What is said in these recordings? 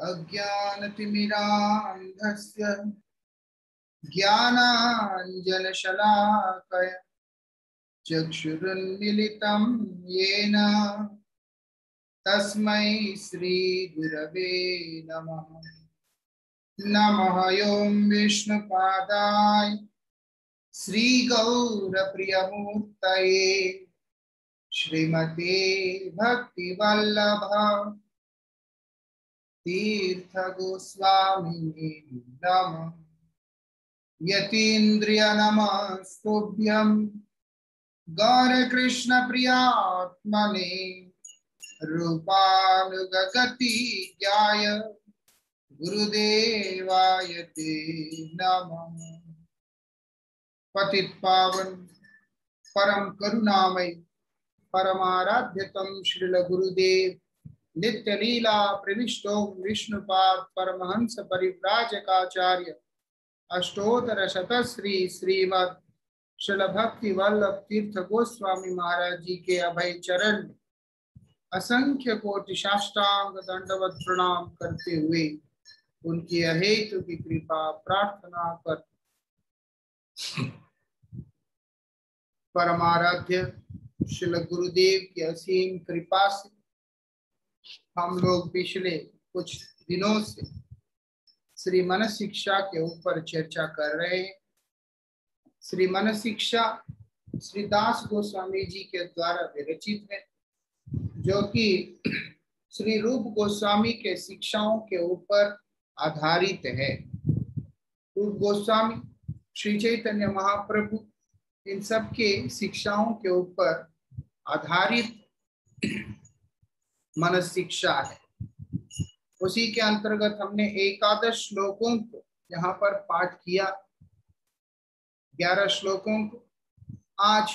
अज्ञानतिमिरान्धस्य ज्ञानाञ्जनशलाकय चक्षुरुन्मिलितं येन। तस्मै श्रीगुरवे नमः। नमः ॐ विष्णुपादाय श्रीगौरप्रियमूर्तये। श्रीमते भक्तिवल्लभ तीर्थगोस्वामिने नमः। यतीन्द्रियनमस्तुभ्यं गौरकृष्णप्रियात्मने रूपानुगगति ज्ञाय गुरुदेवाय ते नमः। पतित पावन परम करुणामय परमाराध्यतम श्रील गुरुदेव नित्य लीला प्रविष्टो विष्णुपाद परमहंस परिव्राजकाचार्य। अष्टोत्तर शतश्री श्रीमद शिल भक्ति वल्लभ तीर्थ गोस्वामी महाराज जी के अभय चरण। असंख्य कोटि साष्टांग दंडवत प्रणाम करते हुए उनकी अहेतु की कृपा प्रार्थना कर। परमाराध्य शिल गुरुदेव की असीम कृपा से हम लोग पिछले कुछ दिनों से श्री मन शिक्षा के ऊपर चर्चा कर रहे हैं। श्री मन शिक्षा श्री दास गोस्वामी जी के द्वारा विरचित है, जो कि श्री रूप गोस्वामी के शिक्षाओं के ऊपर आधारित है। रूप गोस्वामी, श्री चैतन्य महाप्रभु, इन सब के शिक्षाओं के ऊपर आधारित मन शिक्षा है। उसी के अंतर्गत हमने एकादश श्लोकों को यहाँ पर पाठ किया। ग्यारह श्लोकों को। आज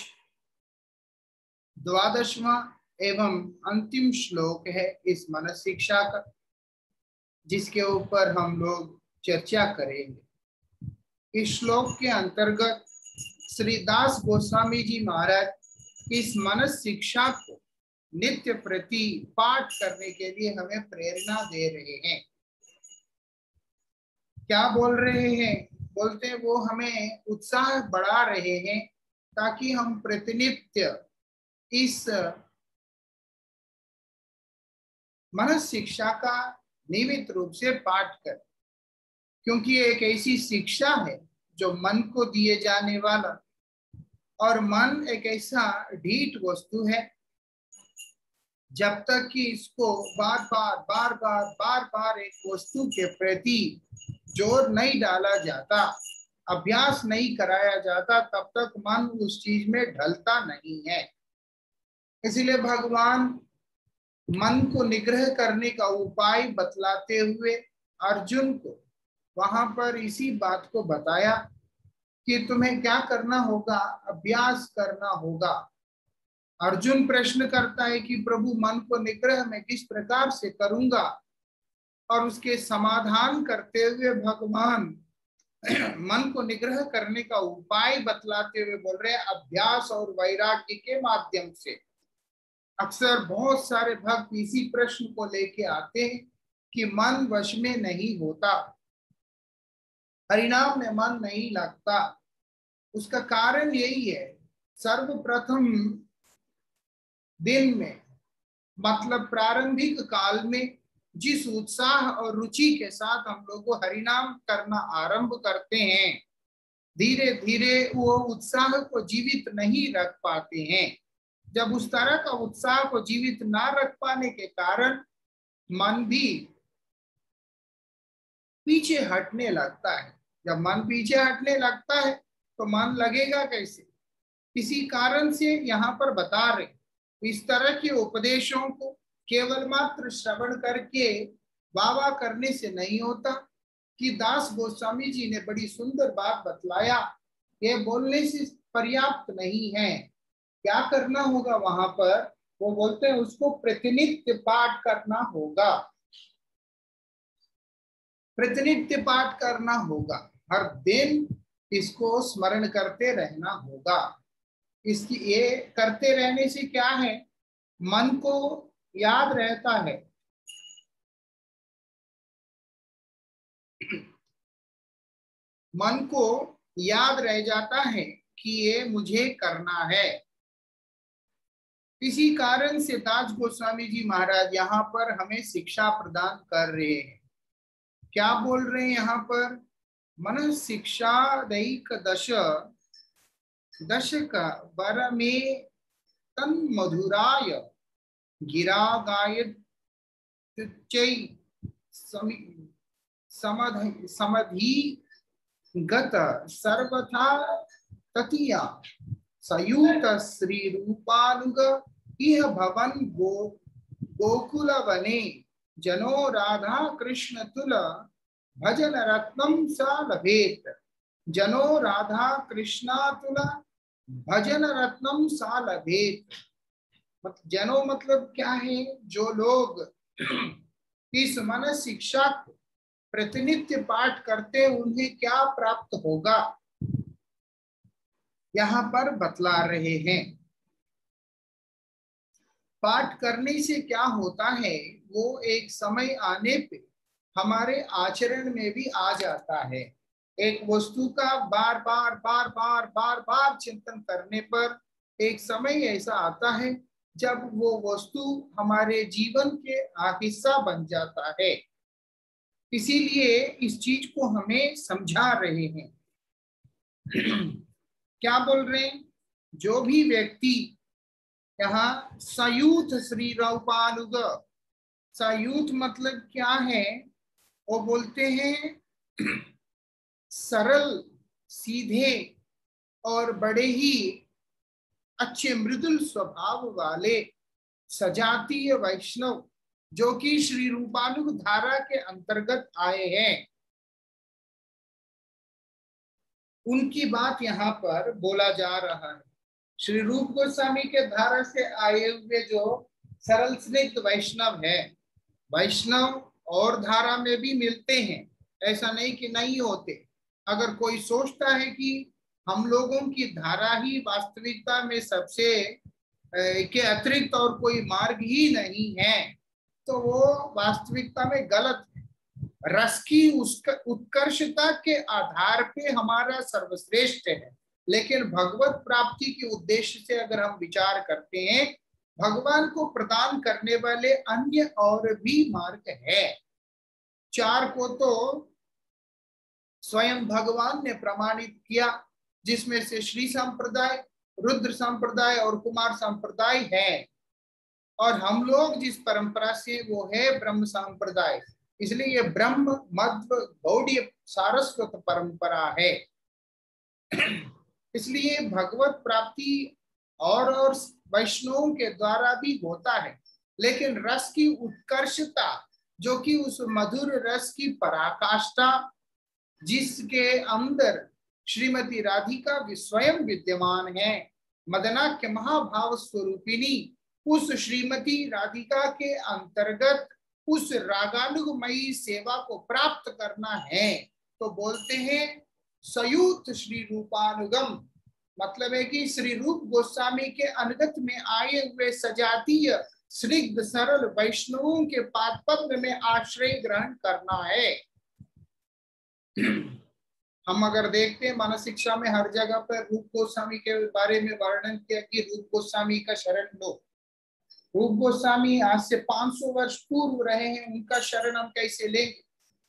द्वादशवा एवं अंतिम श्लोक है इस मन शिक्षा का, जिसके ऊपर हम लोग चर्चा करेंगे। इस श्लोक के अंतर्गत श्री दास गोस्वामी जी महाराज इस मन शिक्षा को नित्य प्रति पाठ करने के लिए हमें प्रेरणा दे रहे हैं। क्या बोल रहे हैं? बोलते हैं, वो हमें उत्साह बढ़ा रहे हैं ताकि हम प्रतिनित्य इस मन शिक्षा का नियमित रूप से पाठ कर। क्योंकि एक ऐसी शिक्षा है जो मन को दिए जाने वाला और मन एक ऐसा ढीठ वस्तु है जब तक कि इसको बार बार बार बार बार बार एक वस्तु के प्रति ज़ोर नहीं डाला जाता, अभ्यास नहीं कराया जाता, तब तक मन उस चीज़ में ढलता नहीं है। इसलिए भगवान मन को निग्रह करने का उपाय बतलाते हुए अर्जुन को वहाँ पर इसी बात को बताया कि तुम्हें क्या करना होगा? अभ्यास करना होगा। अर्जुन प्रश्न करता है कि प्रभु मन को निग्रह में किस प्रकार से करूँगा? और उसके समाधान करते हुए भगवान मन को निग्रह करने का उपाय बतलाते हुए बोल रहे हैं, अभ्यास और वैराग्य के माध्यम से। अक्सर बहुत सारे भक्त इसी प्रश्न को लेके आते हैं कि मन वश में नहीं होता। परिणाम में मन नहीं लगता। उसका कारण यही है, सर्वप्रथम दिन में मतलब प्रारंभिक काल में, जिस उत्साह और रुचि के साथ हम लोग हरिनाम करना आरंभ करते हैं धीरे धीरे वो उत्साह को जीवित नहीं रख पाते हैं। जब उस तरह का उत्साह को जीवित ना रख पाने के कारण मन भी पीछे हटने लगता है। जब मन पीछे हटने लगता है तो मन लगेगा कैसे? किसी कारण से यहाँ पर बता रहे इस तरह के उपदेशों को केवल मात्र श्रवण करके वावा करने से नहीं होता कि दास गोस्वामी जी ने बड़ी सुंदर बात बतलाया। ये बोलने से पर्याप्त नहीं है। क्या करना होगा वहाँ पर? वो बोलते हैं, उसको प्रतिनित्य पाठ करना होगा। प्रतिनित्य पाठ करना होगा। हर दिन इसको स्मरण करते रहना होगा। इसकी ये करते रहने से क्या है? मन को याद रहता है। मन को याद रह जाता है कि ये मुझे करना है। इसी कारण से ताज गोस्वामी जी महाराज यहाँ पर हमें शिक्षा प्रदान कर रहे हैं। क्या बोल रहे हैं यहाँ पर? मन शिक्षा दैक दश दश का वर में तन मधुराय गिरा गायत समधि गत सर्वथा ततिया। सयूत श्री रूपानुग इह भवन गो गोकुल वने जनो राधा कृष्ण तुल भजन रत्नम सा लभेत। जनो राधा कृष्णा तुल भजन रत्नम सा लभेत जनो मतलब क्या है? जो लोग इस मन शिक्षा को प्रतिनित्य पाठ करते, उन्हें क्या प्राप्त होगा? यहाँ पर बतला रहे हैं। पाठ करने से क्या होता है? वो एक समय आने पे हमारे आचरण में भी आ जाता है। एक वस्तु का बार बार बार बार बार बार चिंतन करने पर एक समय ऐसा आता है जब वो वस्तु हमारे जीवन के हिस्सा बन जाता है। इसीलिए इस चीज़ को हमें समझा रहे हैं। क्या बोल रहे हैं? जो भी व्यक्ति यहाँ सयूथ श्री रौपानुग सयूथ मतलब क्या है? वो बोलते हैं सरल, सीधे और बड़े ही अच्छे मृदुल स्वभाव वाले सजातीय वैष्णव जो कि श्री रूपानुग धारा के अंतर्गत आए हैं। उनकी बात यहाँ पर बोला जा रहा है। श्री रूप गोस्वामी के धारा से आए हुए जो सरल स्निग्ध वैष्णव है, वैष्णव और धारा में भी मिलते हैं, ऐसा नहीं कि नहीं होते। अगर कोई सोचता है कि हम लोगों की धारा ही वास्तविकता में सबसे के अतिरिक्त और कोई मार्ग ही नहीं है तो वो वास्तविकता में गलत है। रस की उत्कर्षता के आधार पे हमारा सर्वश्रेष्ठ है। लेकिन भगवत प्राप्ति के उद्देश्य से अगर हम विचार करते हैं, भगवान को प्रदान करने वाले अन्य और भी मार्ग है। चार को तो स्वयं भगवान ने प्रमाणित किया, जिसमें से श्री संप्रदाय, रुद्र संप्रदाय और कुमार संप्रदाय है। और हम लोग जिस परंपरा से, वो है ब्रह्म संप्रदाय। इसलिए ये ब्रह्म मध्व गौड़ी सारस्वत परंपरा है। इसलिए भगवत प्राप्ति और और वैष्णवों के द्वारा भी होता है। लेकिन रस की उत्कर्षता, जो कि उस मधुर रस की पराकाष्ठा जिसके अंदर श्रीमती राधिका भी स्वयं विद्यमान है। मदनाख्य महाभाव स्वरूपिणी, उस श्रीमती राधिका के अंतर्गत उस रागानुगमयी सेवा को प्राप्त करना है। तो बोलते हैं, सयुत श्री रूपानुगम। मतलब है कि श्री रूप गोस्वामी के अनुगत में आए हुए सजातीय, स्निग्ध, सरल वैष्णवों के पाद पद्म में आश्रय ग्रहण करना है। हम अगर देखते हैं, मानस शिक्षा में हर जगह पर रूप गोस्वामी के बारे में वर्णन किया कि रूप गोस्वामी का शरण लो। रूप गोस्वामी आज से 500 वर्ष पूर्व रहे हैं, उनका शरण हम कैसे लेंगे?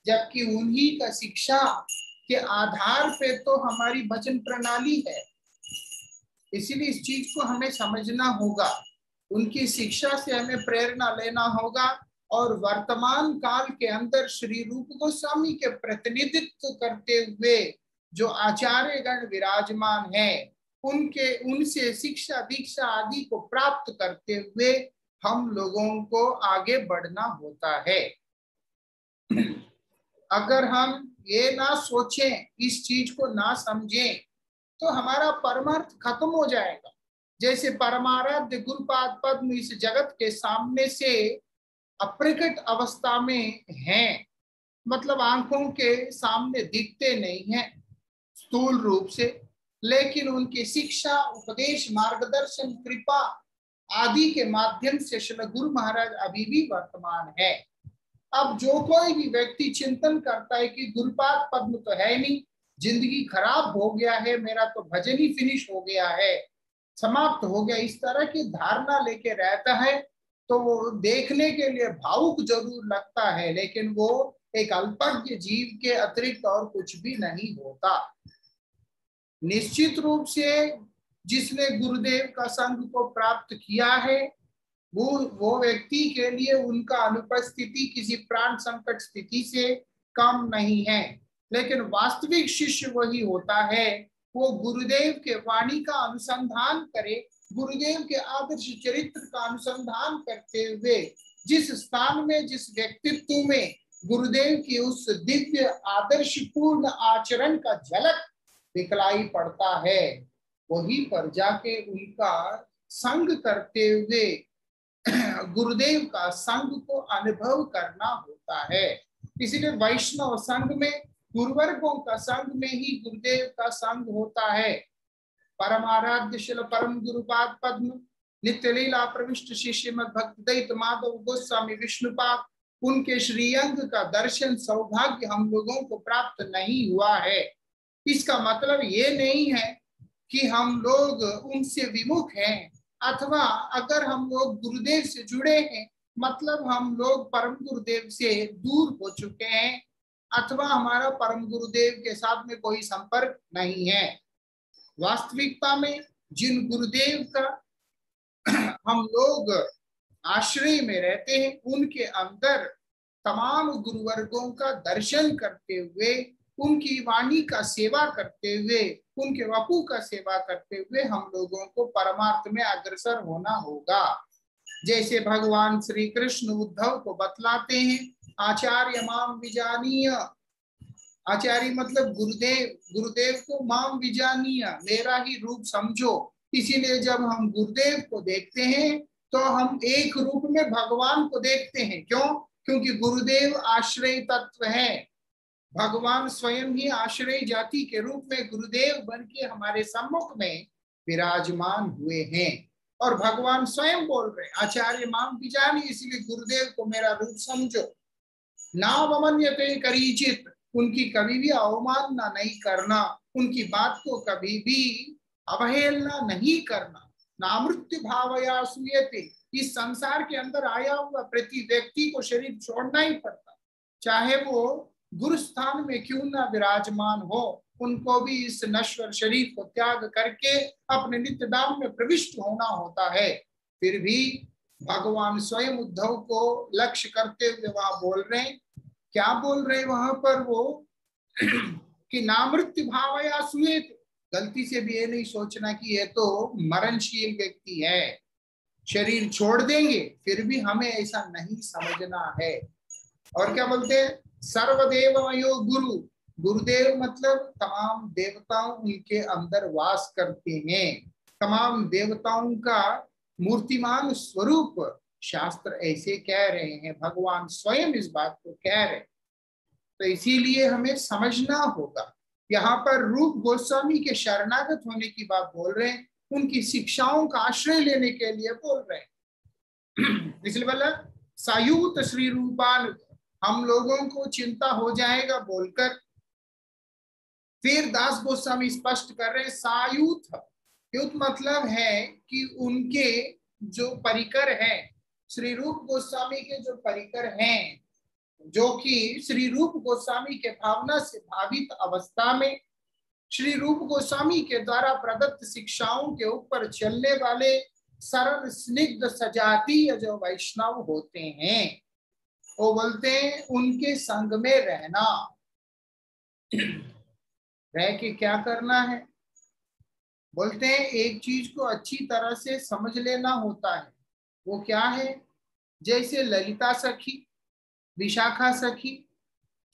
जबकि उन्हीं का शिक्षा के आधार पे तो हमारी भजन प्रणाली है। इसीलिए इस चीज़ को हमें समझना होगा। उनकी शिक्षा से हमें प्रेरणा लेना होगा। और वर्तमान काल के अंदर श्री रूप गोस्वामी के प्रतिनिधित्व करते हुए जो आचार्य गण विराजमान है, उनके, उनसे शिक्षा, दीक्षा आदि को प्राप्त करते हुए हम लोगों को आगे बढ़ना होता है। अगर हम ये ना सोचें, इस चीज़ को ना समझें तो हमारा परमार्थ खत्म हो जाएगा। जैसे परमाराध्य गुरुपाद पद्म इस जगत के सामने से अप्रकट अवस्था में हैं। मतलब आँखों के सामने दिखते नहीं हैं, स्थूल रूप से। लेकिन उनकी शिक्षा, उपदेश, मार्गदर्शन, कृपा आदि के माध्यम से श्री गुरु महाराज अभी भी वर्तमान है। अब जो कोई भी व्यक्ति चिंतन करता है कि गुरुपाद पद्म तो है नहीं, ज़िंदगी खराब हो गया है, मेरा तो भजन ही फिनिश हो गया है, समाप्त हो गया, इस तरह की धारणा लेके रहता है। तो वो देखने के लिए भावुक ज़रूर लगता है, लेकिन वो एक अल्पज्ञ जीव के अतिरिक्त और कुछ भी नहीं होता। निश्चित रूप से जिसने गुरुदेव का संग को प्राप्त किया है, वो वो व्यक्ति के लिए उनका अनुपस्थिति किसी प्राण संकट स्थिति से कम नहीं है, लेकिन वास्तविक शिष्य वही होता है। वो गुरुदेव के वाणी का अनुसंधान करे गुरुदेव के आदर्श चरित्र का अनुसंधान करते हुए, जिस स्थान में, जिस व्यक्तित्व में गुरुदेव की उस दिव्य आदर्श पूर्ण आचरण का झलक दिखलाई पड़ता है, वही पर जाके उनका संग करते हुए गुरुदेव का संग को अनुभव करना होता है। इसीलिए वैष्णव संघ में, गुरुवर्गों का संघ में ही गुरुदेव का संघ होता है। परम आराध्य शिल परम गुरुपाद पद्म, नित्य लीला प्रविष्ट शिष्य मत भक्त माधव गोस्वामी विष्णुपाद, उनके श्रीअंग का दर्शन सौभाग्य हम लोगों को प्राप्त नहीं हुआ है। इसका मतलब ये नहीं है कि हम लोग उनसे विमुख हैं, अथवा अगर हम लोग गुरुदेव से जुड़े हैं मतलब हम लोग परम गुरुदेव से दूर हो चुके हैं, अथवा हमारा परम गुरुदेव के साथ में कोई संपर्क नहीं है। वास्तविकता में जिन गुरुदेव का हम लोग आश्रय में रहते हैं, उनके अंदर तमाम गुरुवर्गों का दर्शन करते हुए, उनकी वाणी का सेवा करते हुए, उनके वपू का सेवा करते हुए हम लोगों को परमार्थ में अग्रसर होना होगा। जैसे भगवान श्री कृष्ण उद्धव को बतलाते हैं, आचार्य माम विजानीय आचार्य मतलब गुरुदेव गुरुदेव को माम विजानिया मेरा ही रूप समझो। इसीलिए जब हम गुरुदेव को देखते हैं तो हम एक रूप में भगवान को देखते हैं। क्यों? क्योंकि गुरुदेव आश्रय तत्व है। भगवान स्वयं ही आश्रय जाति के रूप में गुरुदेव बन के हमारे सम्मुख में विराजमान हुए हैं। और भगवान स्वयं बोल रहे आचार्य माम बिजानी इसलिए गुरुदेव को मेरा रूप समझो। नावमन्यते करीचित। उनकी कभी भी अवमानना नहीं करना, उनकी बात को कभी भी अवहेलना नहीं करना। नामृत्यु भावया सुयते इस संसार के अंदर आया हुआ प्रति व्यक्ति को शरीर छोड़ना ही पड़ता। चाहे वो गुरु स्थान में क्यों ना विराजमान हो, उनको भी इस नश्वर शरीर को त्याग करके अपने नित्य दाम में प्रविष्ट होना होता है। फिर भी भगवान स्वयं उद्धव को लक्ष्य करते हुए वहाँ बोल रहे हैं क्या बोल रहे वहाँ पर वो? कि नामृत्य भाव या सुएत गलती से भी ये नहीं सोचना कि ये तो मरणशील व्यक्ति है। शरीर छोड़ देंगे, फिर भी हमें ऐसा नहीं समझना है। और क्या बोलते हैं? सर्वदेवमयो गुरु। गुरुदेव मतलब तमाम देवताओं उनके अंदर वास करते हैं। तमाम देवताओं का मूर्तिमान स्वरूप शास्त्र ऐसे कह रहे हैं, भगवान स्वयं इस बात को कह रहे हैं। तो इसीलिए हमें समझना होगा। यहाँ पर रूप गोस्वामी के शरणागत होने की बात बोल रहे हैं, उनकी शिक्षाओं का आश्रय लेने के लिए बोल रहे हैं। इसलिए बोला, सायुत श्री रूपान हम लोगों को चिंता हो जाएगा बोलकर। फिर दास गोस्वामी स्पष्ट कर रहे सायुथ युथ मतलब है कि उनके जो परिकर है श्री रूप गोस्वामी के जो परिकर हैं, जो कि श्री रूप गोस्वामी के भावना से भावित अवस्था में श्री रूप गोस्वामी के द्वारा प्रदत्त शिक्षाओं के ऊपर चलने वाले सरल, स्निग्ध, सजातीय जो वैष्णव होते हैं, वो बोलते हैं, उनके संग में रहना। रह के क्या करना है? बोलते हैं, एक चीज़ को अच्छी तरह से समझ लेना होता है। वो क्या है? जैसे ललिता सखी, विशाखा सखी,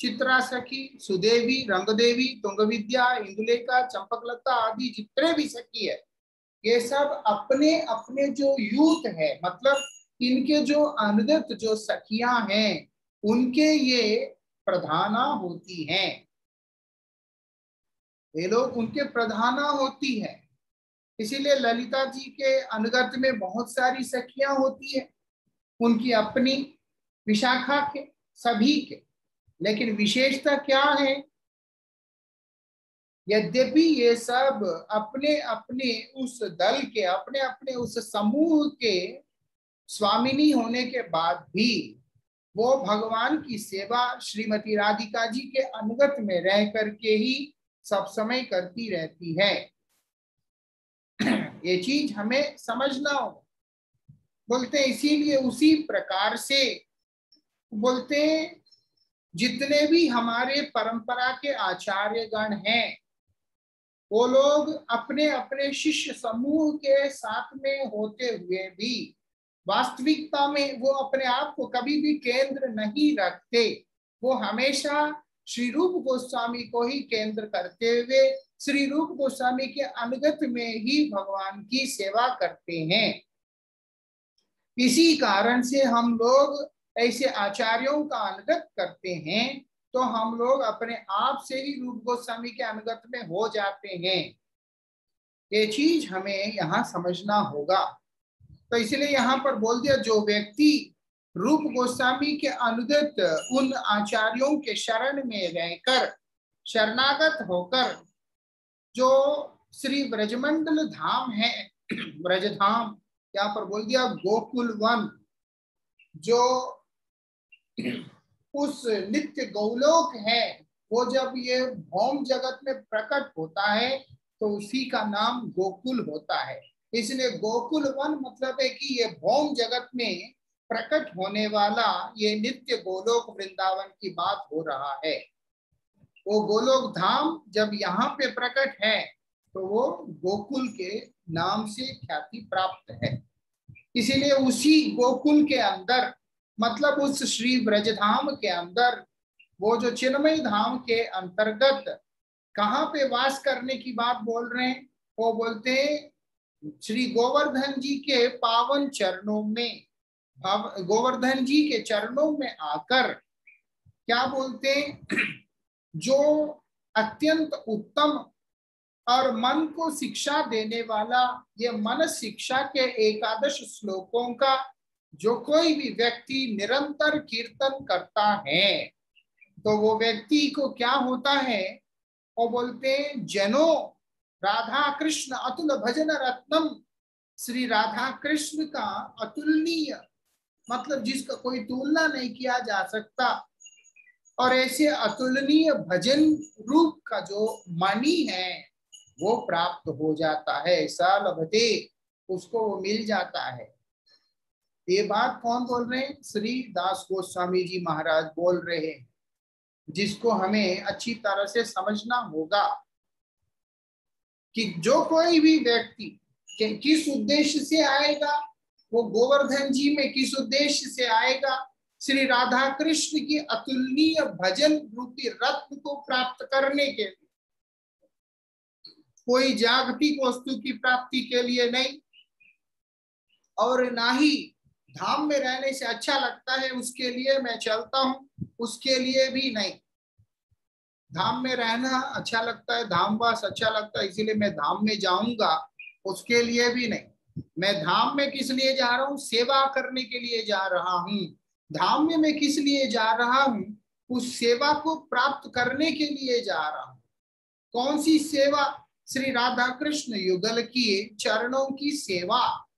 चित्रा सखी, सुदेवी, रंगदेवी तुंग विद्या इंदुलेखा, चंपकलता आदि जितने भी सखी है, ये सब अपने अपने जो यूथ है मतलब इनके जो अनुगत जो सखियाँ हैं, उनके ये प्रधाना होती हैं। ये लोग उनके प्रधाना होती है। इसीलिए ललिता जी के अनुगत में बहुत सारी सखियाँ होती है। उनकी अपनी विशाखा के, सभी के। लेकिन विशेषता क्या है? यद्यपि ये सब अपने अपने उस दल के अपने अपने उस समूह के स्वामिनी होने के बाद भी वो भगवान की सेवा श्रीमती राधिका जी के अनुगत में रह करके ही सब समय करती रहती है। ये चीज़ हमें समझना हो बोलते इसीलिए उसी प्रकार से बोलते जितने भी हमारे परंपरा के आचार्य गण हैं, वो लोग अपने अपने शिष्य समूह के साथ में होते हुए भी वास्तविकता में वो अपने आप को कभी भी केंद्र नहीं रखते। वो हमेशा श्री रूप गोस्वामी को ही केंद्र करते हुए श्री रूप गोस्वामी के अनुगत में ही भगवान की सेवा करते हैं। इसी कारण से हम लोग ऐसे आचार्यों का अनुगत करते हैं तो हम लोग अपने आप से ही रूप गोस्वामी के अनुगत में हो जाते हैं। ये चीज़ हमें यहाँ समझना होगा। तो इसलिए यहाँ पर बोल दिया, जो व्यक्ति रूप गोस्वामी के अनुगत उन आचार्यों के शरण में रहकर शरणागत होकर जो श्री ब्रजमंडल धाम है, ब्रजधाम, यहाँ पर बोल दिया, गोकुल वन, जो उस नित्य गौलोक है, वो जब ये भौम जगत में प्रकट होता है तो उसी का नाम गोकुल होता है। इसलिए गोकुल वन मतलब है कि ये भौम जगत में प्रकट होने वाला ये नित्य गोलोक वृंदावन की बात हो रहा है। वो गोलोक धाम जब यहाँ पे प्रकट है तो वो गोकुल के नाम से ख्याति प्राप्त है। इसीलिए उसी गोकुल के अंदर मतलब उस श्री ब्रजधाम के अंदर, वो जो चिन्मय धाम के अंतर्गत कहाँ पे वास करने की बात बोल रहे हैं, वो बोलते हैं श्री गोवर्धन जी के पावन चरणों में गोवर्धन जी के चरणों में आकर क्या बोलते हैं? जो अत्यंत उत्तम और मन को शिक्षा देने वाला, ये मन शिक्षा के एकादश श्लोकों का जो कोई भी व्यक्ति निरंतर कीर्तन करता है तो वो व्यक्ति को क्या होता है? वो बोलते हैं, जनो राधा कृष्ण अतुल भजन रत्नम, श्री राधा कृष्ण का अतुलनीय। मतलब जिसका कोई तुलना नहीं किया जा सकता। और ऐसे अतुलनीय भजन रूप का जो मणि है, वो प्राप्त हो जाता है। ऐसा लभते उसको वो मिल जाता है। ये बात कौन बोल रहे हैं? श्री दास गोस्वामी जी महाराज बोल रहे हैं, जिसको हमें अच्छी तरह से समझना होगा कि जो कोई भी व्यक्ति किस उद्देश्य से आएगा? वो गोवर्धन जी में किस उद्देश्य से आएगा? श्री राधा कृष्ण की अतुलनीय भजन रूपी रत्न को प्राप्त करने के लिए। कोई जागतिक वस्तु की प्राप्ति के लिए नहीं। और ना ही धाम में रहने से अच्छा लगता है, उसके लिए मैं चलता हूँ, उसके लिए भी नहीं। धाम में रहना अच्छा लगता है, धामवास अच्छा लगता है, इसीलिए मैं धाम में जाऊँगा, उसके लिए भी नहीं। मैं धाम में किस लिए जा रहा हूँ? सेवा करने के लिए जा रहा हूँ। धाम में मैं किस लिए जा रहा हूँ? उस सेवा को प्राप्त करने के लिए जा रहा हूँ। कौन सी सेवा? श्री राधा कृष्ण युगल की चरणों की सेवा।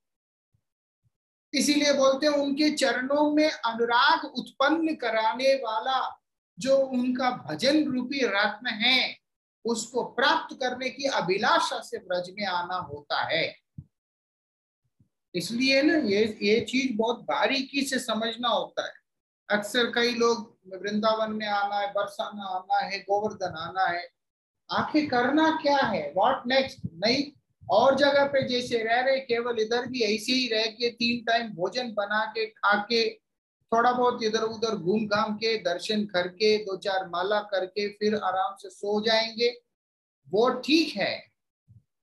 इसीलिए बोलते हैं, उनके चरणों में अनुराग उत्पन्न कराने वाला जो उनका भजन रूपी रत्न है, उसको प्राप्त करने की अभिलाषा से ब्रज में आना होता है। इसलिए ना ये ये चीज़ बहुत बारीकी से समझना होता है। अक्सर कई लोग वृंदावन में आना है बरसाना आना है, गोवर्धन आना है। आखिर करना क्या है? व्हाट नेक्स्ट नहीं, और जगह पे जैसे रह रहे, केवल इधर भी ऐसे ही रह के तीन टाइम भोजन बना के, खा के, थोड़ा बहुत इधर उधर घूम घाम के, दर्शन करके, दो चार माला करके, फिर आराम से सो जाएँगे। वो ठीक है,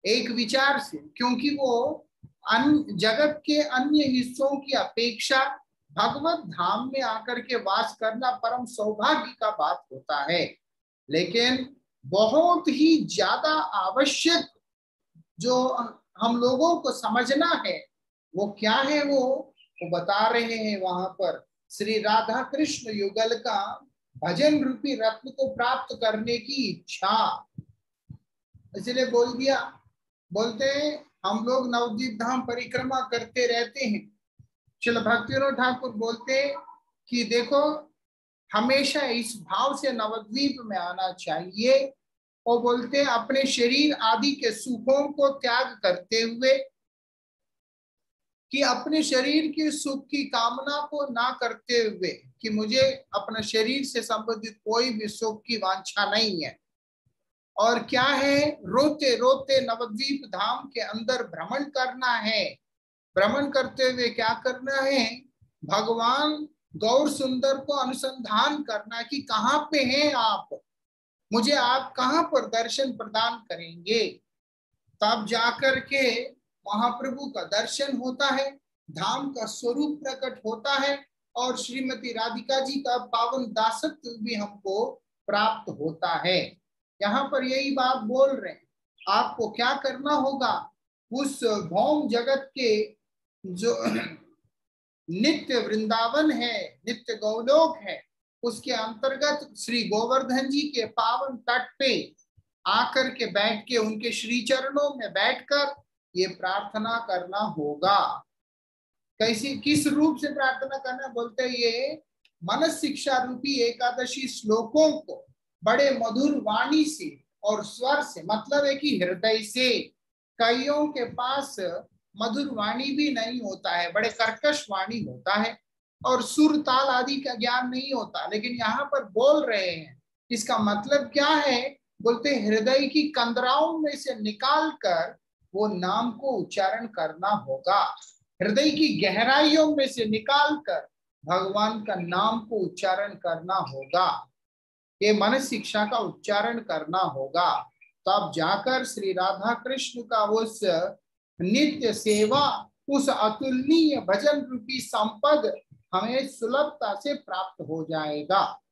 एक विचार से, क्योंकि वो अन, जगत के अन्य हिस्सों की अपेक्षा भगवत धाम में आकर के वास करना परम सौभाग्य का बात होता है। लेकिन बहुत ही ज़्यादा आवश्यक जो हम लोगों को समझना है, वो क्या है वो? वो बता रहे हैं वहाँ पर, श्री राधा कृष्ण युगल का भजन रूपी रत्न को प्राप्त करने की इच्छा। इसलिए बोल दिया, बोलते हैं हम लोग नवदीप धाम परिक्रमा करते रहते हैं। चल भक्ति ठाकुर बोलते कि देखो, हमेशा इस भाव से नवद्वीप में आना चाहिए। और बोलते, अपने शरीर आदि के सुखों को त्याग करते हुए कि अपने शरीर के सुख की कामना को ना करते हुए कि मुझे अपने शरीर से संबंधित कोई भी सुख की वांछा नहीं है। और क्या है? रोते रोते नवद्वीप धाम के अंदर भ्रमण करना है। भ्रमण करते हुए क्या करना है? भगवान गौर सुंदर को अनुसंधान करना कि कहाँ पे हैं आप? मुझे आप कहाँ पर दर्शन प्रदान करेंगे? तब जाकर के महाप्रभु का दर्शन होता है, धाम का स्वरूप प्रकट होता है और श्रीमती राधिका जी का पावन दासत्व भी हमको प्राप्त होता है। यहाँ पर यही बात बोल रहे हैं। आपको क्या करना होगा? उस भौम जगत के जो नित्य वृंदावन है, नित्य गौलोक है, उसके अंतर्गत श्री गोवर्धन जी के पावन तट पे आकर के बैठ के उनके श्री चरणों में बैठकर ये प्रार्थना करना होगा। कैसी, किस रूप से प्रार्थना करना बोलते ये मन शिक्षा रूपी एकादशी श्लोकों को बड़े मधुर वाणी से और स्वर से मतलब है कि हृदय से। कईयों के पास मधुर वाणी भी नहीं होता है, बड़े कर्कश वाणी होता है और सुर ताल आदि का ज्ञान नहीं होता। लेकिन यहाँ पर बोल रहे हैं, इसका मतलब क्या है? बोलते हृदय की कंदराओं में से निकाल कर वो नाम को उच्चारण करना होगा। हृदय की गहराइयों में से निकाल कर भगवान का नाम को उच्चारण करना होगा। ये मन शिक्षा का उच्चारण करना होगा। तब तो जाकर श्री राधा कृष्ण का उस नित्य सेवा, उस अतुलनीय भजन रूपी संपद हमें सुलभता से प्राप्त हो जाएगा।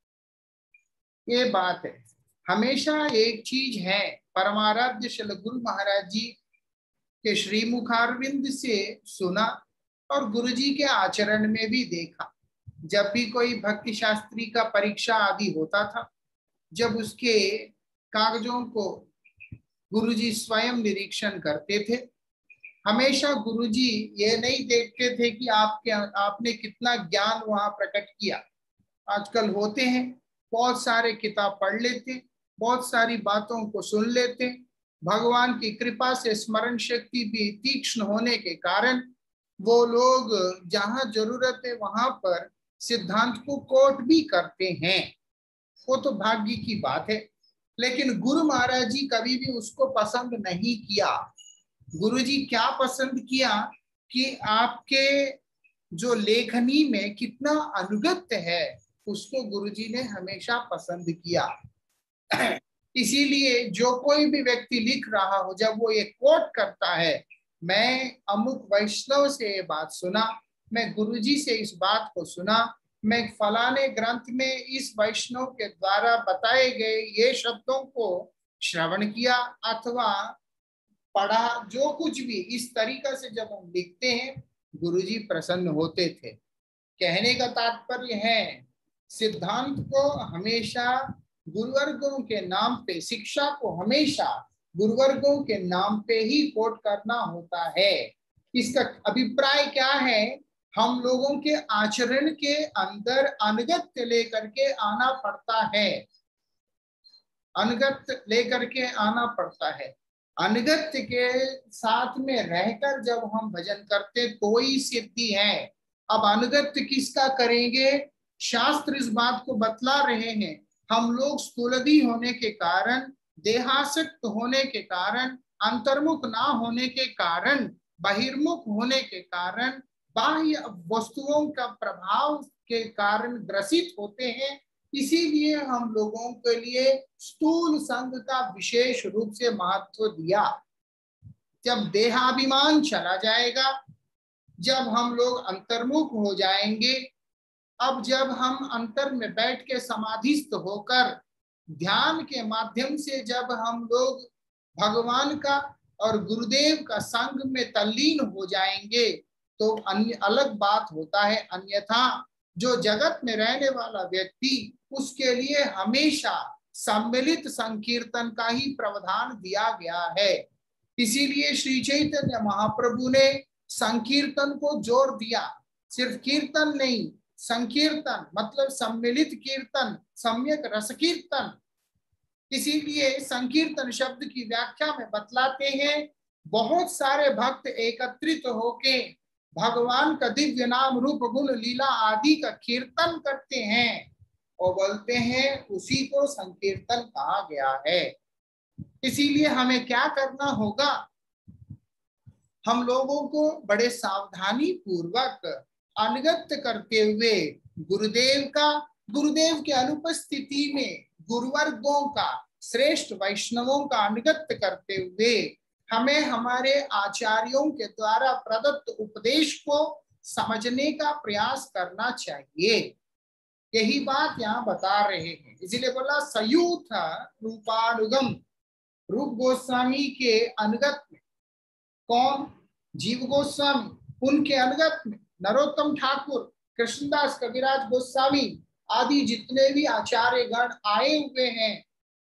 ये बात है। हमेशा एक चीज़ है, परमाराध्य शल गुरु महाराज जी के श्री मुखारविंद से सुना और गुरु जी के आचरण में भी देखा। जब भी कोई भक्ति शास्त्री का परीक्षा आदि होता था जब उसके कागजों को गुरुजी स्वयं निरीक्षण करते थे, हमेशा गुरुजी ये नहीं देखते थे कि आपके, आपने कितना ज्ञान वहाँ प्रकट किया। आजकल होते हैं, बहुत सारे किताब पढ़ लेते, बहुत सारी बातों को सुन लेते, भगवान की कृपा से स्मरण शक्ति भी तीक्ष्ण होने के कारण वो लोग जहाँ ज़रूरत है वहाँ पर सिद्धांत को कोट भी करते हैं। वो तो भाग्य की बात है। लेकिन गुरु महाराज जी कभी भी उसको पसंद नहीं किया। गुरु जी क्या पसंद किया कि आपके जो लेखनी में कितना अनुगत्य है, उसको गुरु जी ने हमेशा पसंद किया। इसीलिए जो कोई भी व्यक्ति लिख रहा हो, जब वो ये कोट करता है, मैं अमुक वैष्णव से ये बात सुना, मैं गुरुजी से इस बात को सुना मैं फलाने ग्रंथ में इस वैष्णव के द्वारा बताए गए ये शब्दों को श्रवण किया अथवा पढ़ा, जो कुछ भी इस तरीका से जब हम लिखते हैं, गुरुजी प्रसन्न होते थे। कहने का तात्पर्य है, सिद्धांत को हमेशा गुरुवर्गों के नाम पे, शिक्षा को हमेशा गुरुवर्गों के नाम पे ही कोट करना होता है। इसका अभिप्राय क्या है? हम लोगों के आचरण के अंदर अनगत लेकर के आना पड़ता है। अनगत लेकर के आना पड़ता है। अनगत के साथ में रहकर जब हम भजन करते तो ही सिद्धि है। अब अनगत किसका करेंगे? शास्त्र इस बात को बतला रहे हैं। हम लोग स्थूलदी होने के कारण, देहासक्त होने के कारण, अंतर्मुख ना होने के कारण, बहिर्मुख होने के कारण बाह्य वस्तुओं का प्रभाव के कारण ग्रसित होते हैं। इसीलिए हम लोगों के लिए स्थूल संघ का विशेष रूप से महत्व दिया। जब देहाभिमान चला जाएगा, जब हम लोग अंतर्मुख हो जाएँगे, अब जब हम अंतर में बैठ के समाधिस्थ होकर ध्यान के माध्यम से जब हम लोग भगवान का और गुरुदेव का संग में तल्लीन हो जाएँगे तो अन्य अलग बात होता है, अन्यथा जो जगत में रहने वाला व्यक्ति, उसके लिए हमेशा सम्मिलित संकीर्तन का ही प्रावधान दिया गया है। इसीलिए श्री चैतन्य महाप्रभु ने संकीर्तन को ज़ोर दिया। सिर्फ़ कीर्तन नहीं, संकीर्तन मतलब सम्मिलित कीर्तन, सम्यक रस कीर्तन इसीलिए संकीर्तन शब्द की व्याख्या में बतलाते हैं, बहुत सारे भक्त एकत्रित होके भगवान का दिव्य नाम, रूप, गुण, लीला आदि का कीर्तन करते हैं और बोलते हैं, उसी को संकीर्तन कहा गया है। इसीलिए हमें क्या करना होगा? हम लोगों को बड़े सावधानी पूर्वक अनुगत करते हुए गुरुदेव का, गुरुदेव के अनुपस्थिति में गुरुवर्गों का, श्रेष्ठ वैष्णवों का अनुगत करते हुए हमें हमारे आचार्यों के द्वारा प्रदत्त उपदेश को समझने का प्रयास करना चाहिए। यही बात यहाँ बता रहे हैं। इसीलिए बोला, सयूथ रूपानुगम, रूप गोस्वामी के अनुगत में। कौन? जीव गोस्वामी, उनके अनुगत में। नरोत्तम ठाकुर, कृष्णदास, कविराज गोस्वामी आदि जितने भी आचार्य गण आए हुए हैं।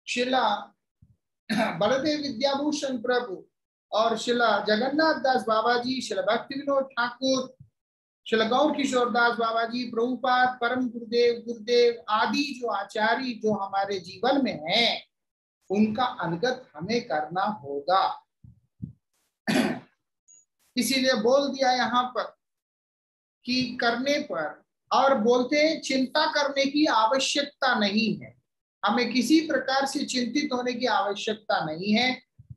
शिला, बलदेव विद्याभूषण प्रभु और शिला जगन्नाथ दास बाबा जी शिला भक्ति विनोद ठाकुर, शिला गौर किशोर दास बाबा जी प्रभुपाद, परम गुरुदेव गुरुदेव आदि जो आचार्य जो हमारे जीवन में हैं, उनका अनुगत हमें करना होगा। इसीलिए बोल दिया यहाँ पर कि करने पर, और बोलते हैं चिंता करने की आवश्यकता नहीं है। हमें किसी प्रकार से चिंतित होने की आवश्यकता नहीं है।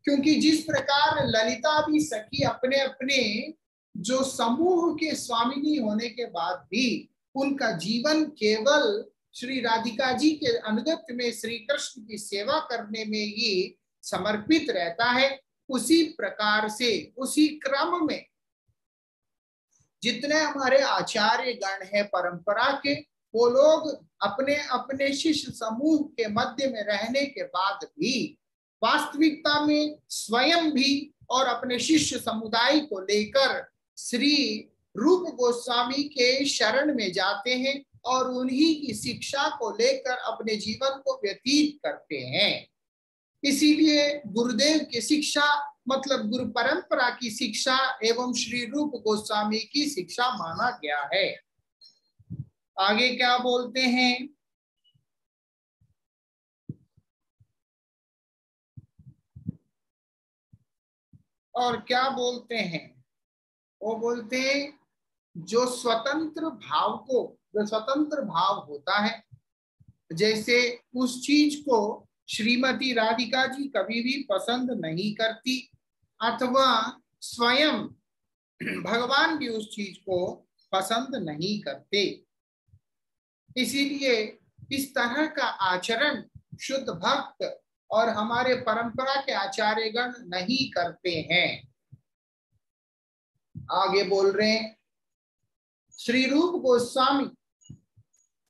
क्योंकि जिस प्रकार ललिता भी सखी अपने अपने जो समूह के स्वामिनी होने के बाद भी उनका जीवन केवल श्री राधिका जी के अनुगत में श्री कृष्ण की सेवा करने में ही समर्पित रहता है, उसी प्रकार से, उसी क्रम में जितने हमारे आचार्य गण है परंपरा के, वो लोग अपने अपने शिष्य समूह के मध्य में रहने के बाद भी वास्तविकता में स्वयं भी और अपने शिष्य समुदाय को लेकर श्री रूप गोस्वामी के शरण में जाते हैं और उन्हीं की शिक्षा को लेकर अपने जीवन को व्यतीत करते हैं। इसीलिए गुरुदेव की शिक्षा मतलब गुरु परंपरा की शिक्षा एवं श्री रूप गोस्वामी की शिक्षा माना गया है। आगे क्या बोलते हैं? और क्या बोलते हैं? वो बोलते हैं, जो स्वतंत्र भाव को, जो स्वतंत्र भाव होता है, जैसे उस चीज़ को श्रीमती राधिका जी कभी भी पसंद नहीं करती, अथवा स्वयं भगवान भी उस चीज़ को पसंद नहीं करते। इसीलिए इस तरह का आचरण शुद्ध भक्त और हमारे परंपरा के आचार्यगण नहीं करते हैं। आगे बोल रहे हैं श्री रूप गोस्वामी,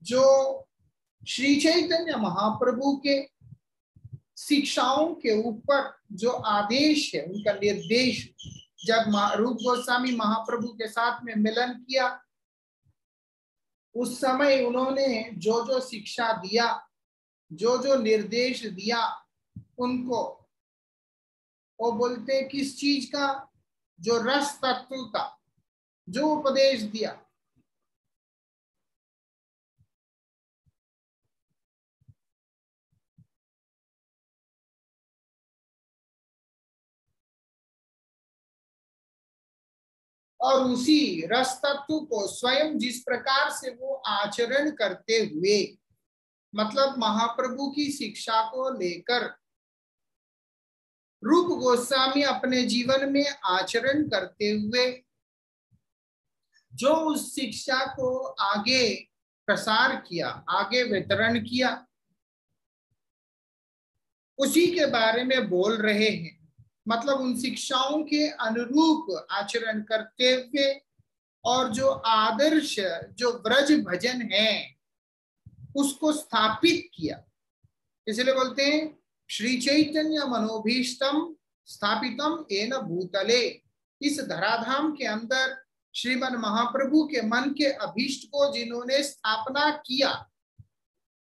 जो श्री चैतन्य महाप्रभु के शिक्षाओं के ऊपर जो आदेश है, उनका निर्देश, जब रूप गोस्वामी महाप्रभु के साथ में मिलन किया, उस समय उन्होंने जो जो शिक्षा दिया जो जो निर्देश दिया उनको। वो बोलते, किस चीज़ का? जो रस तत्व का जो उपदेश दिया। और उसी रस तत्व को स्वयं जिस प्रकार से वो आचरण करते हुए मतलब महाप्रभु की शिक्षा को लेकर रूप गोस्वामी अपने जीवन में आचरण करते हुए जो उस शिक्षा को आगे प्रसार किया, आगे वितरण किया, उसी के बारे में बोल रहे हैं। मतलब उन शिक्षाओं के अनुरूप आचरण करते हुए और जो आदर्श, जो ब्रज भजन है, उसको स्थापित किया। इसलिए बोलते हैं श्री चैतन्य मनोभीष्टम स्थापितम एन भूतले। इस धराधाम के अंदर श्रीमन महाप्रभु के मन के अभीष्ट को जिन्होंने स्थापना किया,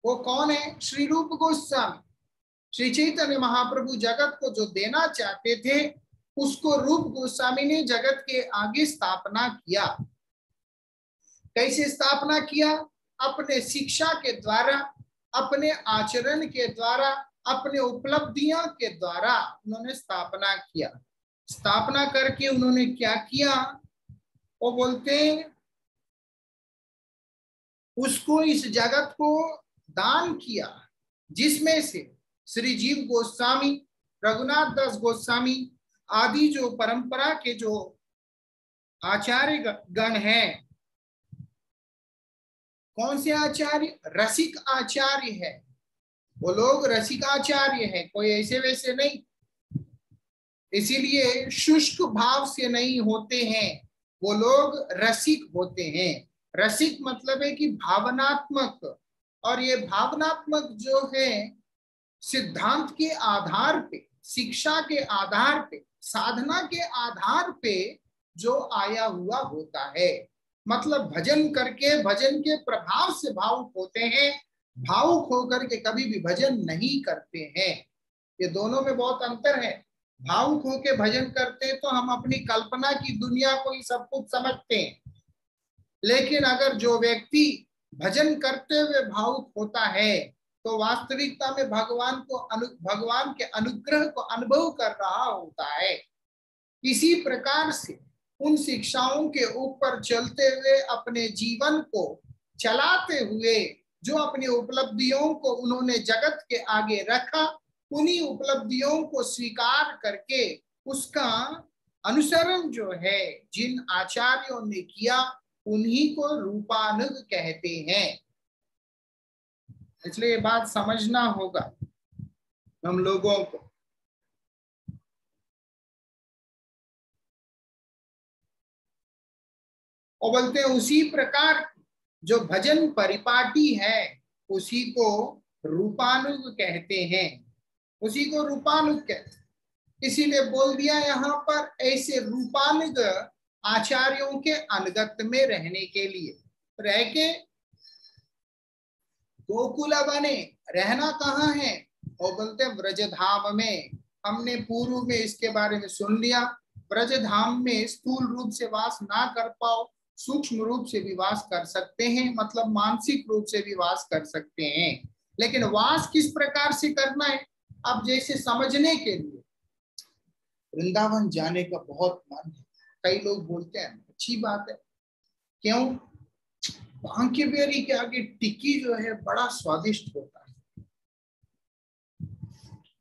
वो कौन है? श्री रूप गोस्वामी। श्री चैतन्य महाप्रभु जगत को जो देना चाहते थे, उसको रूप गोस्वामी ने जगत के आगे स्थापना किया। कैसे स्थापना किया? अपने शिक्षा के द्वारा, अपने आचरण के द्वारा अपने उपलब्धियों के द्वारा उन्होंने स्थापना किया। स्थापना करके उन्होंने क्या किया? वो बोलते हैं, उसको इस जगत को दान किया, जिसमें से श्री जीव गोस्वामी, रघुनाथ दास गोस्वामी आदि जो परंपरा के जो आचार्य गण हैं, कौन से आचार्य? रसिक आचार्य है। वो लोग रसिक आचार्य है, कोई ऐसे वैसे नहीं। इसीलिए शुष्क भाव से नहीं होते हैं, वो लोग रसिक होते हैं। रसिक मतलब है कि भावनात्मक, और ये भावनात्मक जो है, सिद्धांत के आधार पे, शिक्षा के आधार पे, साधना के आधार पे जो आया हुआ होता है। मतलब भजन करके, भजन के प्रभाव से भावुक होते हैं भावुक होकर के कभी भी भजन नहीं करते हैं। ये दोनों में बहुत अंतर है। भावुक होकर भजन करते तो हम अपनी कल्पना की दुनिया को ही सब कुछ समझते हैं। लेकिन अगर जो व्यक्ति भजन करते हुए भावुक होता है तो वास्तविकता में भगवान को अनु, भगवान के अनुग्रह को अनुभव कर रहा होता है। इसी प्रकार से उन शिक्षाओं के ऊपर चलते हुए अपने जीवन को चलाते हुए जो अपनी उपलब्धियों को उन्होंने जगत के आगे रखा, उन्हीं उपलब्धियों को स्वीकार करके उसका अनुसरण जो है, जिन आचार्यों ने किया, उन्हीं को रूपानुग कहते हैं। इसलिए बात समझना होगा हम लोगों को। और बोलते हैं, उसी प्रकार जो भजन परिपाटी है, उसी को रूपानुग कहते हैं। उसी को रूपानुग कहते इसीलिए बोल दिया यहाँ पर ऐसे रूपानुग आचार्यों के अनुगत में रहने के लिए। रह के गोकुल बने, रहना कहाँ है? और बोलते ब्रजधाम में। हमने पूर्व में इसके बारे में सुन लिया। ब्रजधाम में स्थूल रूप से वास ना कर पाओ। सूक्ष्म रूप से भी वास कर सकते हैं मतलब मानसिक रूप से भी वास कर सकते हैं। लेकिन वास किस प्रकार से करना है? अब जैसे समझने के लिए। वृंदावन जाने का बहुत मन है। कई लोग बोलते हैं, अच्छी बात है। क्यों? बांके बेरी के आगे टिक्की जो है, बड़ा स्वादिष्ट होता है।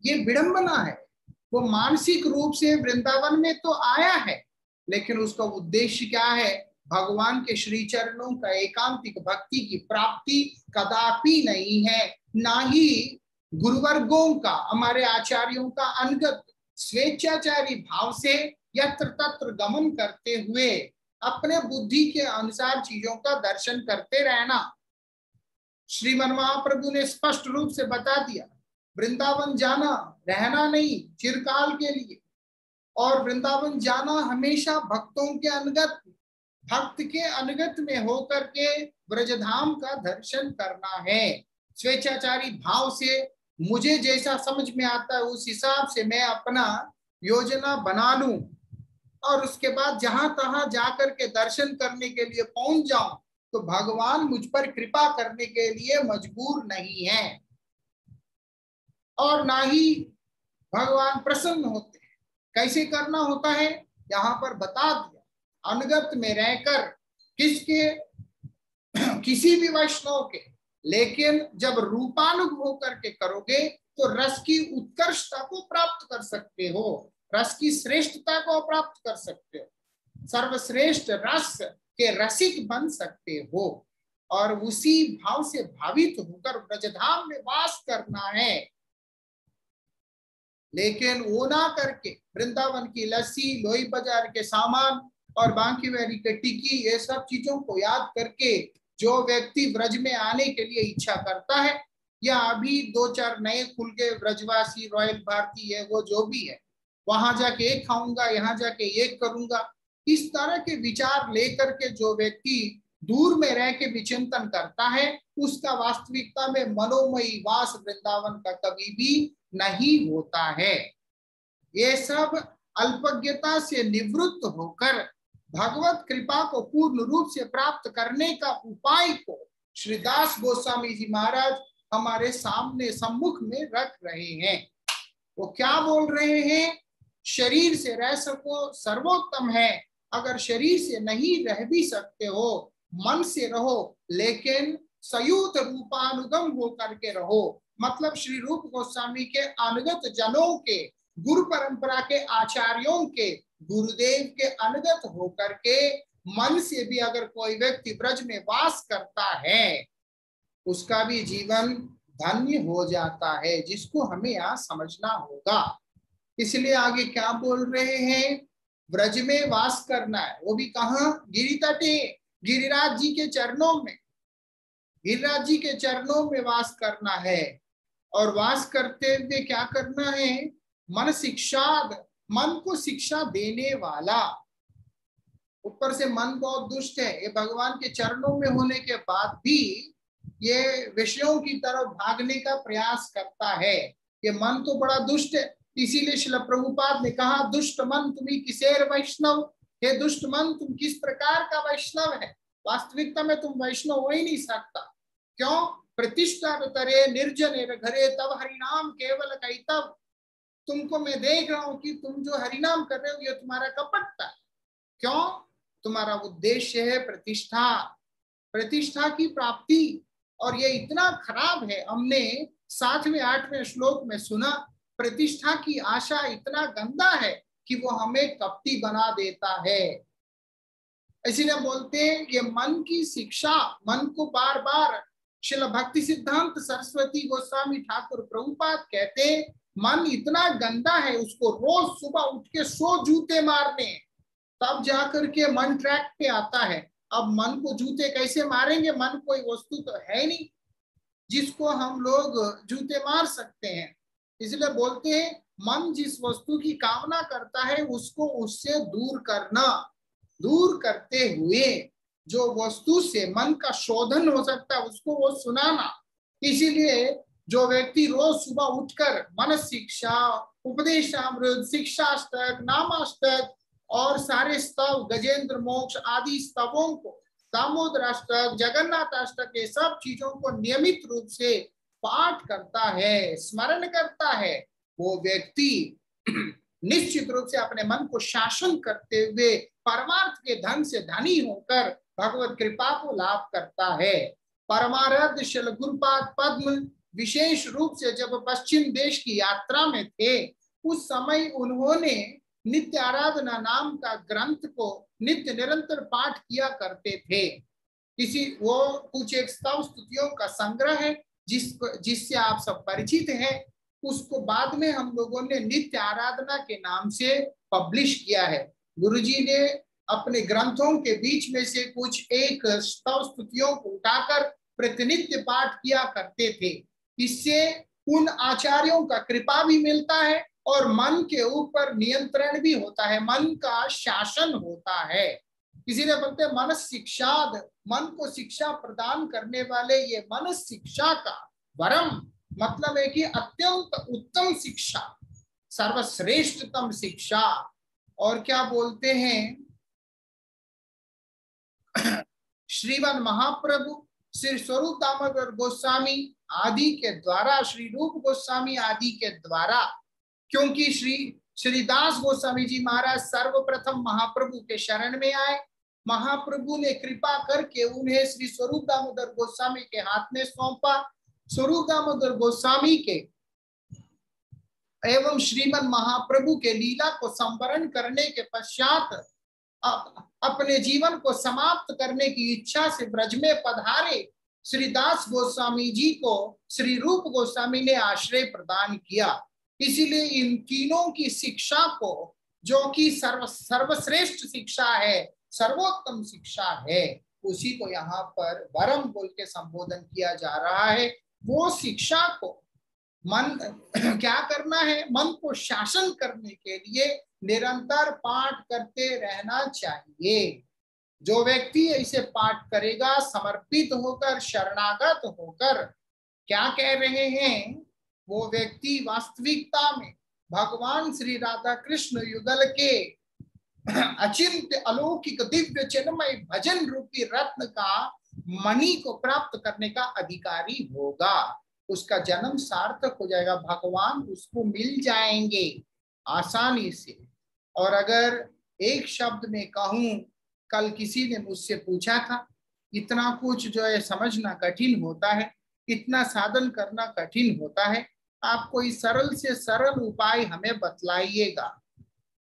ये विडंबना है। वो मानसिक रूप से वृंदावन में तो आया है, लेकिन उसका उद्देश्य क्या है? भगवान के श्री चरणों का एकांतिक भक्ति की प्राप्ति कदापि नहीं है। ना ही गुरुवर्गों का, हमारे आचार्यों का अनगत स्वेच्छाचारी भाव से यत्र तत्र गमन करते हुए अपने बुद्धि के अनुसार चीज़ों का दर्शन करते रहना। श्रीमन महाप्रभु ने स्पष्ट रूप से बता दिया, वृंदावन जाना रहना नहीं चिरकाल के लिए, और वृंदावन जाना हमेशा भक्तों के अनुगत भक्त के अनुगत में होकर के ब्रजधाम का दर्शन करना है। स्वेच्छाचारी भाव से मुझे जैसा समझ में आता है, उस हिसाब से मैं अपना योजना बना लू। और उसके बाद जहाँ तहां जाकर के दर्शन करने के लिए पहुँच जाऊँ तो भगवान मुझ पर कृपा करने के लिए मजबूर नहीं है। और ना ही भगवान प्रसन्न होते हैं। कैसे करना होता है, यहाँ पर बता दिया। अनुगत में रहकर किसके, किसी भी वैष्णव के, लेकिन जब रूपानुग होकर के करोगे तो रस की उत्कर्षता को प्राप्त कर सकते हो। रस की श्रेष्ठता को प्राप्त कर सकते हो। सर्वश्रेष्ठ रस के रसिक बन सकते हो। और उसी भाव से भावित होकर ब्रजधाम में वास करना है। लेकिन वो ना करके, वृंदावन की लस्सी लोही बाज़ार के सामान और बांकी वैली के टिकी ये सब चीज़ों को याद करके जो व्यक्ति व्रज में आने के लिए इच्छा करता है, या अभी दो चार नए खुल के ब्रजवासी, रॉयल भारती है वो जो भी है, वहाँ जाके एक खाऊँगा, यहाँ जाके एक करूँगा, इस तरह के विचार लेकर के जो व्यक्ति दूर में रह के विचिंतन करता है, उसका वास्तविकता में मनोमयी वास वृंदावन का कभी भी नहीं होता है। ये सब अल्पज्ञता से निवृत्त होकर भगवत कृपा को पूर्ण रूप से प्राप्त करने का उपाय को श्रीदास गोस्वामी जी महाराज हमारे सामने सम्मुख में रख रहे हैं। वो क्या बोल रहे हैं? शरीर से रह सको, सर्वोत्तम है। अगर शरीर से नहीं रह भी सकते हो, मन से रहो, लेकिन सयुत रूपानुगम होकर के रहो। मतलब श्री रूप गोस्वामी के अनुगत जनों के गुरु परंपरा के आचार्यों के, गुरुदेव के अनुगत होकर के मन से भी अगर कोई व्यक्ति ब्रज में वास करता है, उसका भी जीवन धन्य हो जाता है, जिसको हमें यहाँ समझना होगा। इसलिए आगे क्या बोल रहे हैं? ब्रज में वास करना है। वो भी कहा? गिरी तटे, गिरिराज जी के चरणों में। गिरिराज जी के चरणों में वास करना है। और वास करते हुए क्या करना है? मन शिक्षा, मन को शिक्षा देने वाला। ऊपर से मन बहुत दुष्ट है। ये भगवान के चरणों में होने के बाद भी ये विषयों की तरफ़ भागने का प्रयास करता है। ये मन तो बड़ा दुष्ट है। इसीलिए शिल प्रभुपाद ने कहा, दुष्ट मन तुम्हें किसेर वैष्णव? हे दुष्ट मन, तुम किस प्रकार का वैष्णव है? वास्तविकता में तुम वैष्णव हो ही नहीं सकता। क्यों? प्रतिष्ठा तरे, निर्जन घरे, तब हरिनाम केवल कैतव। तुमको मैं देख रहा हूँ कि तुम जो हरिनाम कर रहे हो, ये तुम्हारा कपटता है। क्यों? तुम्हारा उद्देश्य है प्रतिष्ठा। प्रतिष्ठा की प्राप्ति। और ये इतना खराब है, हमने सातवें, आठवें श्लोक में सुना, प्रतिष्ठा की आशा इतना गंदा है कि वो हमें कपटी बना देता है। इसीलिए बोलते हैं, ये मन की शिक्षा, मन को बार बार शिल भक्ति सिद्धांत सरस्वती गोस्वामी ठाकुर प्रभुपाद कहते मन इतना गंदा है उसको रोज सुबह उठ के सो जूते मारने। तब जाकर के मन ट्रैक पे आता है। अब मन को जूते कैसे मारेंगे? मन कोई वस्तु तो है नहीं, जिसको हम लोग जूते मार सकते हैं। इसलिए बोलते हैं, मन जिस वस्तु की कामना करता है, उसको उससे दूर करना। दूर करते हुए जो वस्तु से मन का शोधन हो सकता है, उसको वो सुनाना। इसीलिए जो व्यक्ति रोज सुबह उठकर मन शिक्षा, उपदेशामृत शिक्षाष्टक नामाष्टक और सारे स्तव, गजेंद्र, मोक्ष आदि स्तवों को, दामोदर अष्टक, जगन्नाथ अष्टक ये सब चीज़ों को नियमित रूप से पाठ करता है, स्मरण करता है, वो व्यक्ति निश्चित रूप से अपने मन को शासन करते हुए परमार्थ के धन से धनी होकर भगवत कृपा को लाभ करता है। परमारध शल गुरुपाद पद्म विशेष रूप से जब पश्चिम देश की यात्रा में थे, उस समय उन्होंने नित्य आराधना नाम का ग्रंथ को नित्य निरंतर पाठ किया करते थे। किसी, वो कुछ एक स्तुतियों का संग्रह है, जिस जिससे आप सब परिचित हैं, उसको बाद में हम लोगों ने नित्य आराधना के नाम से पब्लिश किया है। गुरुजी ने अपने ग्रंथों के बीच में से कुछ एक स्तव स्तुतियों को उठाकर प्रतिनित्य पाठ किया करते थे। इससे उन आचार्यों का कृपा भी मिलता है और मन के ऊपर नियंत्रण भी होता है, मन का शासन होता है। इसीलिए बोलते मन शिक्षा मन को शिक्षा प्रदान करने वाले ये मन शिक्षा का वरम मतलब है कि अत्यंत उत्तम शिक्षा, सर्वश्रेष्ठतम शिक्षा। और क्या बोलते हैं? श्रीवन महाप्रभु, श्री स्वरूप दामोदर गोस्वामी आदि के द्वारा, श्री रूप गोस्वामी आदि के द्वारा, क्योंकि श्री श्रीदास गोस्वामी जी महाराज सर्वप्रथम महाप्रभु के शरण में आए। महाप्रभु ने कृपा करके उन्हें श्री स्वरूप दामोदर गोस्वामी के हाथ में सौंपा। स्वरूप दामोदर गोस्वामी के एवं श्रीमद महाप्रभु के लीला को संवरण करने के पश्चात अपने जीवन को समाप्त करने की इच्छा से ब्रज में पधारे। श्री दास गोस्वामी जी को श्री रूप गोस्वामी ने आश्रय प्रदान किया। इसीलिए इन तीनों की शिक्षा को, जो कि सर्व, सर्वश्रेष्ठ शिक्षा है, सर्वोत्तम शिक्षा है, उसी को यहाँ पर वरम बोल के संबोधन किया जा रहा है। वो शिक्षा को मन, क्या करना है? मन को शासन करने के लिए निरंतर पाठ करते रहना चाहिए। जो व्यक्ति ऐसे पाठ करेगा, समर्पित होकर, शरणागत होकर, क्या कह रहे हैं? वो व्यक्ति वास्तविकता में भगवान श्री राधा कृष्ण युगल के अचिंत अलौकिक दिव्य चिन्मय भजन रूपी रत्न का मणि को प्राप्त करने का अधिकारी होगा। उसका जन्म सार्थक हो जाएगा। भगवान उसको मिल जाएँगे आसानी से। और अगर एक शब्द में कहूँ कल किसी ने मुझसे पूछा था, इतना कुछ जो है समझना कठिन होता है, इतना साधन करना कठिन होता है, आप कोई सरल से सरल उपाय हमें बतलाइएगा।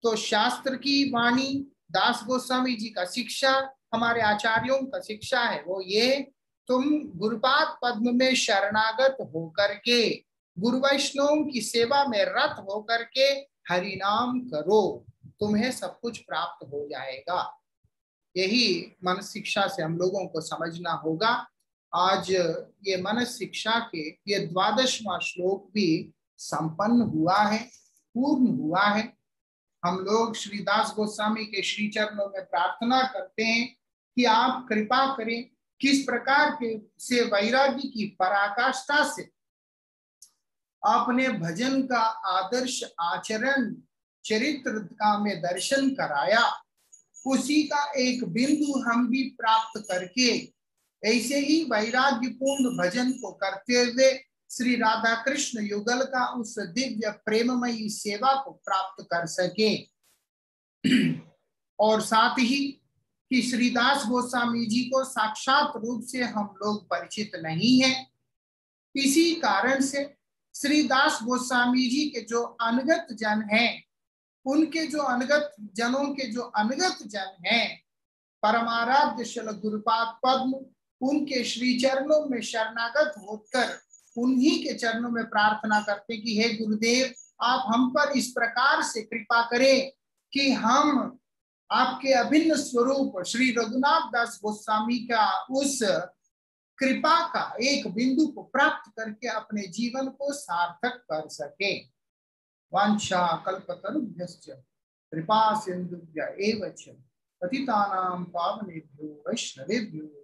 तो शास्त्र की वाणी, दास गोस्वामी जी का शिक्षा, हमारे आचार्यों का शिक्षा है, वो ये, तुम गुरुपाद पद्म में शरणागत होकर के, गुरु वैष्णव की सेवा में रत होकर के हरिनाम करो, तुम्हें सब कुछ प्राप्त हो जाएगा। यही मन शिक्षा से हम लोगों को समझना होगा। आज ये मन शिक्षा के ये द्वादशवा श्लोक भी संपन्न हुआ है, पूर्ण हुआ है। हम लोग श्री दास गोस्वामी के श्री चरणों में प्रार्थना करते हैं कि आप कृपा करें, किस प्रकार के से वैराग्य की पराकाष्ठा से आपने भजन का आदर्श आचरण, चरित्र का में दर्शन कराया। उसी का एक बिंदु हम भी प्राप्त करके ऐसे ही वैराग्यपूर्ण भजन को करते हुए श्री राधा कृष्ण युगल का उस दिव्य प्रेममयी सेवा को प्राप्त कर सके। और साथ ही कि श्रीदास गोस्वामी जी को साक्षात रूप से हम लोग परिचित नहीं है, इसी कारण से श्रीदास गोस्वामी जी के जो अनगत जन हैं उनके जो अनगत जनों के जो अनगत जन हैं, परमाराध्य शल गुरुपाद पद्म, उनके श्री चरणों में शरणागत होकर उन्हीं के चरणों में प्रार्थना करते कि, हे गुरुदेव, आप हम पर इस प्रकार से कृपा करें कि हम आपके अभिन्न स्वरूप श्री रघुनाथ दास गोस्वामी का उस कृपा का एक बिंदु को प्राप्त करके अपने जीवन को सार्थक कर सके। वांछा कल्पतरुभ्य कृपा सिंधुभ्य एवं पावनेभ्यो वैष्णवेभ्यो।